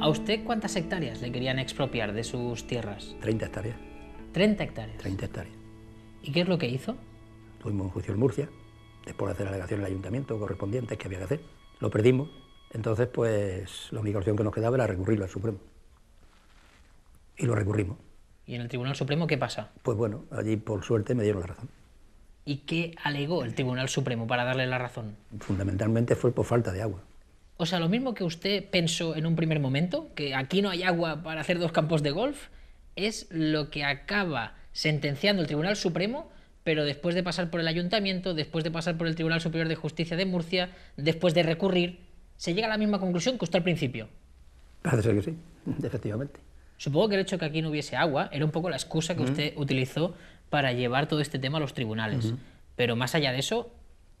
¿A usted cuántas hectáreas le querían expropiar de sus tierras? 30 hectáreas. 30 hectáreas. 30 hectáreas. ¿Y qué es lo que hizo? Tuvimos un juicio en Murcia, después de hacer la alegación al ayuntamiento correspondientes que había que hacer. Lo perdimos, entonces pues la única opción que nos quedaba era recurrirlo al Supremo. Y lo recurrimos. ¿Y en el Tribunal Supremo qué pasa? Pues bueno, allí por suerte me dieron la razón. ¿Y qué alegó el Tribunal Supremo para darle la razón? Fundamentalmente fue por falta de agua. O sea, lo mismo que usted pensó en un primer momento, que aquí no hay agua para hacer dos campos de golf, es lo que acaba sentenciando el Tribunal Supremo, pero después de pasar por el Ayuntamiento, después de pasar por el Tribunal Superior de Justicia de Murcia, después de recurrir, se llega a la misma conclusión que usted al principio. Parece ser que sí, efectivamente. Supongo que el hecho de que aquí no hubiese agua era un poco la excusa que usted utilizó para llevar todo este tema a los tribunales. Pero más allá de eso,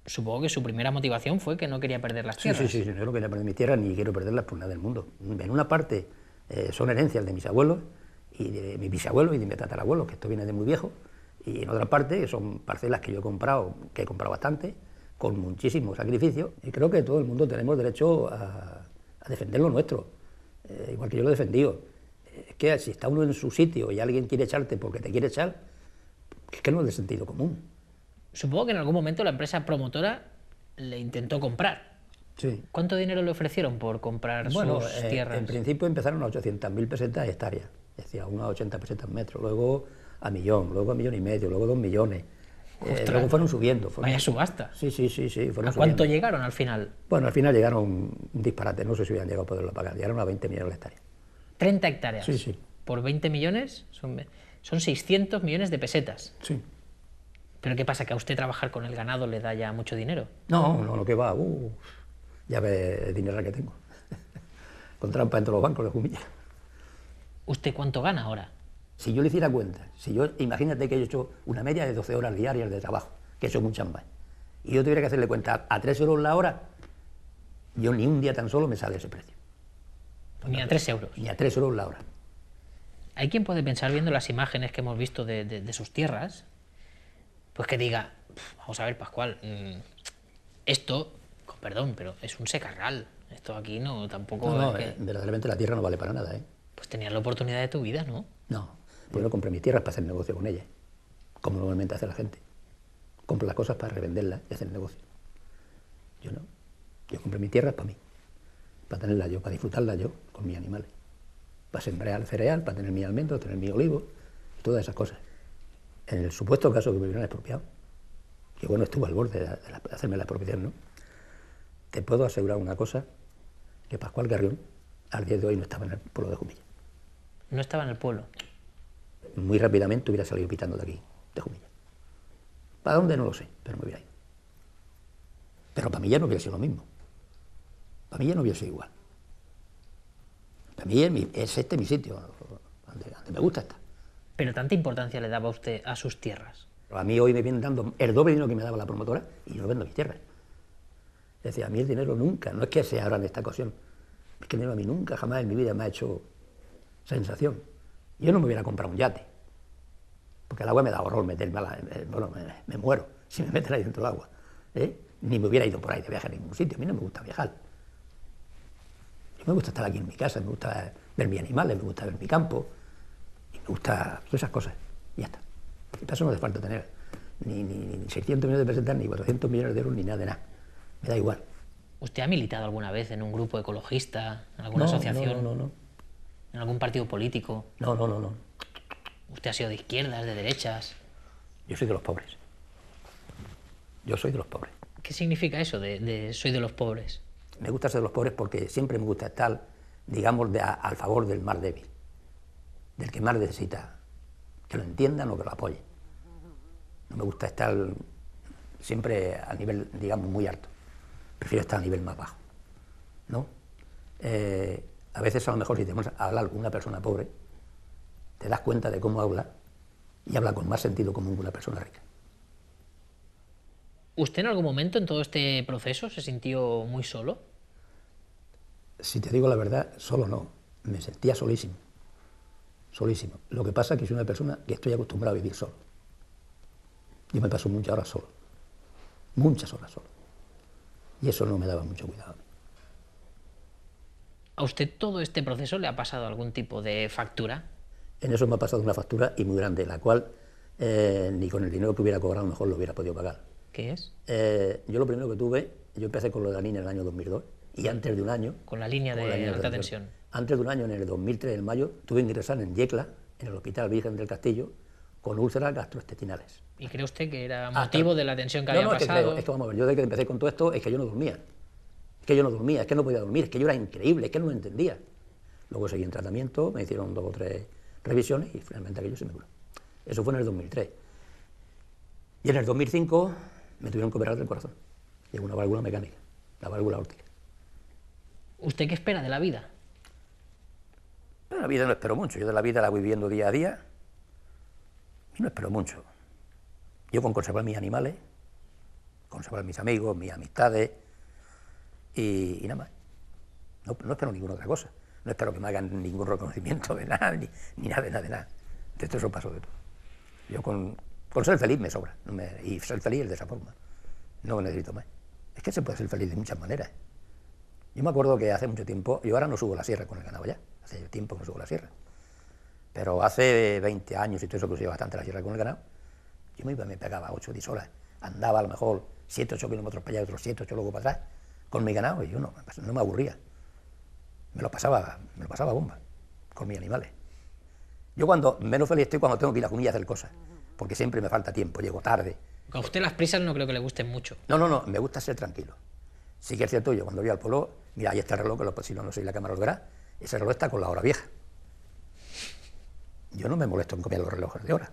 supongo que su primera motivación fue que no quería perder las tierras. sí, sí, sí, yo no quería perder mi tierra ni quiero perderlas por nada del mundo. En una parte eh, son herencias de mis abuelos y de mi bisabuelo y de mi tatarabuelo, que esto viene de muy viejo, y en otra parte son parcelas que yo he comprado, que he comprado bastante, con muchísimo sacrificio, y creo que todo el mundo tenemos derecho a, a defender lo nuestro, eh, igual que yo lo he defendido. Es que si está uno en su sitio y alguien quiere echarte porque te quiere echar, es que no es de sentido común. Supongo que en algún momento la empresa promotora le intentó comprar. Sí. ¿Cuánto dinero le ofrecieron por comprar Bueno, sus eh, tierras? en principio empezaron a 800.000 pesetas hectárea, es decir, a unas 80 pesetas metro, luego a millón, luego a millón y medio, luego dos millones. Eh, luego fueron subiendo. fueron- Vaya subasta. Sí, sí, sí, sí. Fueron ¿A cuánto subiendo. llegaron al final? Bueno, al final llegaron un disparate, no sé si hubieran llegado a poderlo pagar, llegaron a 20 millones de hectáreas. 30 hectáreas. Sí, sí. Por 20 millones son, son 600 millones de pesetas. Sí. ¿Pero qué pasa? ¿Que a usted trabajar con el ganado le da ya mucho dinero? No, no, lo que va, uh, ya ve el dinero que tengo. Con trampa entre los bancos de Jumilla. ¿Usted cuánto gana ahora? Si yo le hiciera cuenta, si yo, imagínate que yo he hecho una media de 12 horas diarias de trabajo, que eso es muchas más, y yo tuviera que hacerle cuenta a 3 euros la hora, yo ni un día tan solo me sale ese precio, Ni a 3 euros. ni a 3 euros la hora. Hay quien puede pensar viendo las imágenes que hemos visto de, de- de sus tierras, pues que diga, "Pf, vamos a ver, Pascual, mm, esto, con perdón, pero es un secarral. Esto aquí no, tampoco No, no, es que- eh, verdaderamente la tierra no vale para nada, ¿eh? Pues tenías la oportunidad de tu vida, ¿no? No, yo no compré mis tierras para hacer negocio con ellas, como normalmente hace la gente. Compro las cosas para revenderlas y hacer negocio. Yo no. Yo compré mis tierras para mí, para tenerlas yo, para disfrutarlas yo con mis animales. Para sembrar cereal, para tener mis almendros, tener mis olivos, y todas esas cosas. En el supuesto caso que me hubieran expropiado, que bueno, estuvo al borde de, la- de la- de hacerme la expropiación, ¿no? Te puedo asegurar una cosa, que Pascual Garrión al día de hoy no estaba en el pueblo de Jumilla No estaba en el pueblo. muy rápidamente hubiera salido pitando de aquí, de Jumilla. ¿Para dónde? No lo sé, pero me hubiera ido. Pero para mí ya no hubiera sido lo mismo. Para mí ya no hubiera sido igual. Para mí es, mi- es este mi sitio, donde, donde me gusta estar. Pero tanta importancia le daba usted a sus tierras. A mí hoy me vienen dando el doble dinero que me daba la promotora y yo vendo mis tierras. Es decir, a mí el dinero nunca, no es que sea ahora en esta ocasión, es que el dinero a mí nunca, jamás en mi vida me ha hecho sensación. Yo no me hubiera comprado un yate, porque el agua me da horror meterme eh, bueno, me, muero si me meten ahí dentro del agua. ¿eh? Ni me hubiera ido por ahí de viaje a ningún sitio, a mí no me gusta viajar. Mí me gusta estar aquí en mi casa, me gusta ver mis animales, me gusta ver mi campo, y me gusta todas esas cosas, y ya está. Para eso no hace falta tener ni, ni, ni 600 millones de pesetas, ni 400 millones de euros, ni nada de nada. Me da igual. ¿Usted ha militado alguna vez en un grupo ecologista, en alguna No, asociación, No, no, no. en algún partido político? No, no, no, no. ¿Usted ha sido de izquierdas, de derechas? Yo soy de los pobres. Yo soy de los pobres. ¿Qué significa eso de, de soy de los pobres? Me gusta ser de los pobres porque siempre me gusta estar, digamos, de a- al favor del más débil, del que más necesita, que lo entiendan o que lo apoyen. No me gusta estar siempre a nivel, digamos, muy alto. Prefiero estar a nivel más bajo. ¿no? Eh, a veces, a lo mejor, si te pones a hablar con una persona pobre, te das cuenta de cómo habla y habla con más sentido común que una persona rica. ¿Usted en algún momento en todo este proceso se sintió muy solo? Si te digo la verdad, solo no. Me sentía solísimo. Solísimo. Lo que pasa es que soy una persona que estoy acostumbrado a vivir solo. Yo me paso muchas horas solo. Muchas horas solo. Y eso no me daba mucho cuidado. a mí. ¿A usted todo este proceso le ha pasado algún tipo de factura? En eso me ha pasado una factura y muy grande, la cual eh, ni con el dinero que hubiera cobrado mejor lo hubiera podido pagar. ¿Qué es? Eh, yo lo primero que tuve, yo empecé con lo de la línea en el año 2002 y antes de un año... Con la línea de la línea alta tensión. Antes de un año, en el 2003, en mayo, tuve que ingresar en Yecla, en el Hospital Virgen del Castillo, con úlceras gastrointestinales. ¿Y cree usted que era Hasta- motivo de la tensión que No, había no, es que pasado? creo, es que vamos a ver, yo desde que empecé con todo esto es que yo no dormía. Es que yo no dormía, es que no podía dormir, es que yo era increíble, es que no lo entendía. Luego seguí en tratamiento, me hicieron dos o tres revisiones y finalmente aquello se me curó. Eso fue en el 2003. Y en el 2005 me tuvieron que operar del corazón. Llegó una válvula mecánica, la válvula órtica. ¿Usted qué espera de la vida? Pero la vida no espero mucho, yo de la vida la voy viviendo día a día y no espero mucho. Yo con conservar mis animales, conservar mis amigos, mis amistades y, nada más. No, espero ninguna otra cosa. No espero que me hagan ningún reconocimiento de nada, ni, ni nada, de nada, de nada. De todo eso paso de todo. Yo con, con ser feliz me sobra. me- y ser feliz es de esa forma. No necesito más. Es que se puede ser feliz de muchas maneras. Yo me acuerdo que hace mucho tiempo, yo ahora no subo la sierra con el ganado ya, hace tiempo que no subo la sierra. Pero hace 20 años y todo eso que subía bastante la sierra con el ganado, yo me iba, me pegaba 8 o 10 horas, andaba a lo mejor 7 8 kilómetros para allá, otros 7 8 luego para atrás, con mi ganado, y yo no, no me aburría. Me lo pasaba, me lo pasaba bomba, con mis animales. Yo cuando menos feliz estoy cuando tengo que ir a comillas a hacer cosas, porque siempre me falta tiempo, llego tarde. A usted las prisas no creo que le gusten mucho. No, no, no, me gusta ser tranquilo. Sí que es cierto, yo cuando voy al pueblo, mira, ahí está el reloj, que lo, si no, no si la cámara lo verá, ese reloj está con la hora vieja. Yo no me molesto en cambiar los relojes de hora.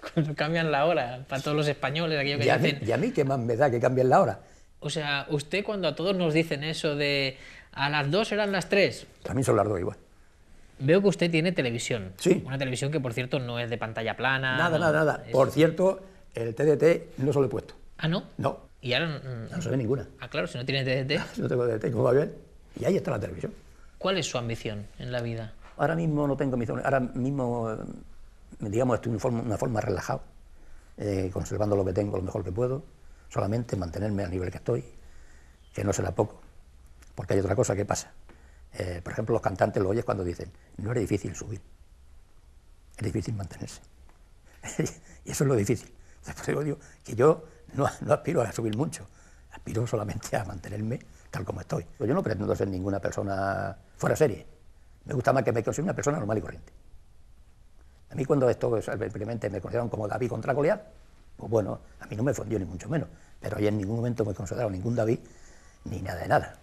Cuando cambian la hora, para todos los españoles, aquello que Y mí, dicen. y a mí, ¿qué más me da que cambien la hora? O sea, usted cuando a todos nos dicen eso de a las dos eran las tres, A mí son las dos igual. veo que usted tiene televisión. Sí. Una televisión que, por cierto, no es de pantalla plana. nada, no, nada, nada. es- Por cierto, el TDT no se lo he puesto. Ah, ¿no? No, Y ahora. mm, no se ve ninguna. Ah, claro, si no tiene TDT. No tengo TDT, como va bien. Y ahí está la televisión. ¿Cuál es su ambición en la vida? Ahora mismo no tengo zona, ahora mismo, eh, digamos, estoy de una forma, relajado, eh, conservando lo que tengo lo mejor que puedo, solamente mantenerme al nivel que estoy, que no será poco, porque hay otra cosa que pasa. Eh, por ejemplo, los cantantes lo oyes cuando dicen, no es difícil subir, es difícil mantenerse. y eso es lo difícil. Eso digo que yo no aspiro a subir mucho, aspiro solamente a mantenerme tal como estoy. Yo no pretendo ser ninguna persona fuera serie. Me gusta más que me considere una persona normal y corriente. A mí cuando esto simplemente me consideraron como David contra Goliat, pues bueno, a mí no me fundió ni mucho menos, pero yo en ningún momento me he considerado ningún David ni nada de nada.